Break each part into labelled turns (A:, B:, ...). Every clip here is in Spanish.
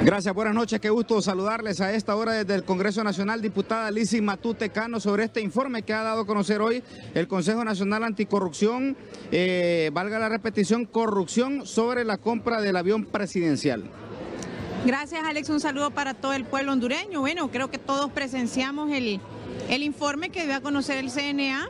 A: Gracias, buenas noches, qué gusto saludarles a esta hora desde el Congreso Nacional, diputada Lisi Matute Cano, sobre este informe que ha dado a conocer hoy el Consejo Nacional Anticorrupción, eh, valga la repetición, corrupción sobre la compra del avión presidencial.
B: Gracias Alex, un saludo para todo el pueblo hondureño. Bueno, creo que todos presenciamos el, el informe que dio a conocer el CNA.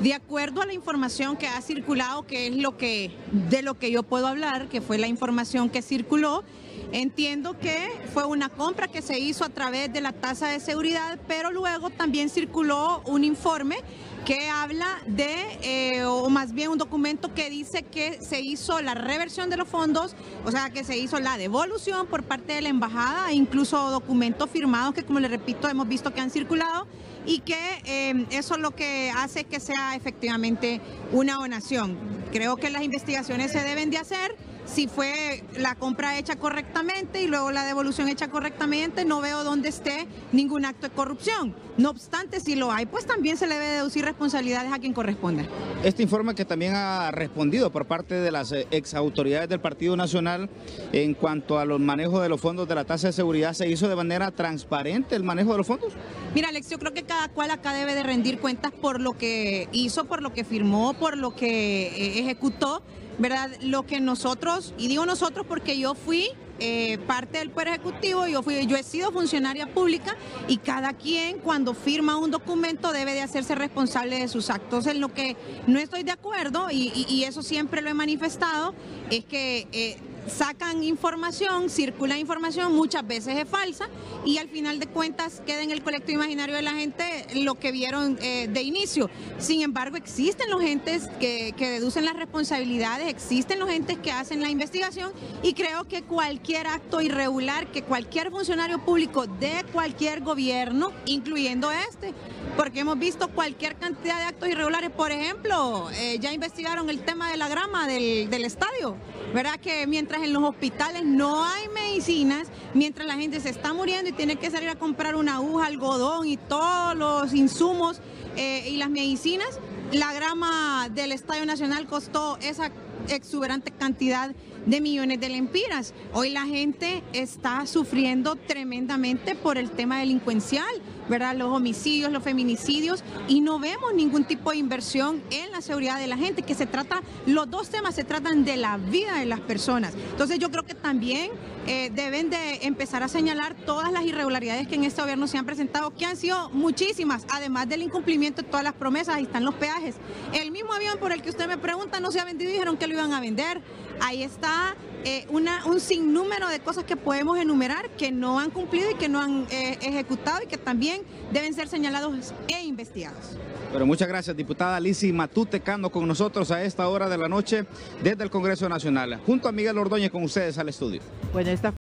B: De acuerdo a la información que ha circulado, que es lo que de lo que yo puedo hablar, que fue la información que circuló, entiendo que fue una compra que se hizo a través de la tasa de seguridad, pero luego también circuló un informe que habla de, eh, o más bien un documento que dice que se hizo la reversión de los fondos, o sea, que se hizo la devolución por parte de la embajada, incluso documentos firmados que, como le repito, hemos visto que han circulado y que eh, eso es lo que hace que sea efectivamente una donación. Creo que las investigaciones se deben de hacer si fue la compra hecha correctamente y luego la devolución hecha correctamente, no veo dónde esté ningún acto de corrupción. No obstante, si lo hay, pues también se le debe deducir responsabilidades a quien corresponda.
A: Este informe que también ha respondido por parte de las eh, ex autoridades del Partido Nacional en cuanto a los manejos de los fondos de la tasa de seguridad, ¿se hizo de manera transparente el manejo de los fondos?
B: Mira, Alex, yo creo que cada cual acá debe de rendir cuentas por lo que hizo, por lo que firmó, por lo que eh, ejecutó. ¿Verdad? Lo que nosotros, y digo nosotros porque yo fui eh, parte del Poder Ejecutivo, yo, fui, yo he sido funcionaria pública y cada quien cuando firma un documento debe de hacerse responsable de sus actos. En lo que no estoy de acuerdo, y, eso siempre lo he manifestado, es que... Eh, sacan información, circula información, muchas veces es falsa y al final de cuentas queda en el colectivo imaginario de la gente lo que vieron eh, de inicio. Sin embargo, existen los entes que, que deducen las responsabilidades, existen los entes que hacen la investigación y creo que cualquier acto irregular que cualquier funcionario público de cualquier gobierno, incluyendo este, porque hemos visto cualquier cantidad de actos irregulares, por ejemplo, eh, ya investigaron el tema de la grama del, del estadio, ¿verdad? Que mientras en los hospitales no hay medicinas, mientras la gente se está muriendo y tiene que salir a comprar una aguja, algodón y todos los insumos eh, y las medicinas, la grama del Estadio Nacional costó esa exuberante cantidad de millones de lempiras. Hoy la gente está sufriendo tremendamente por el tema delincuencial, ¿verdad? Los homicidios, los feminicidios y no vemos ningún tipo de inversión en la seguridad de la gente, que se trata, los dos temas se tratan de la vida de las personas. Entonces yo creo que también eh, deben de empezar a señalar todas las irregularidades que en este gobierno se han presentado, que han sido muchísimas, además del incumplimiento de todas las promesas, ahí están los peajes. El mismo avión por el que usted me pregunta no se ha vendido dijeron que lo iban a vender. Ahí está eh, una, un sinnúmero de cosas que podemos enumerar que no han cumplido y que no han eh, ejecutado y que también deben ser señalados e investigados.
A: Pero muchas gracias, diputada Lisi Matute Cando, con nosotros a esta hora de la noche desde el Congreso Nacional. Junto a Miguel Ordóñez con ustedes al estudio.
C: Bueno, esta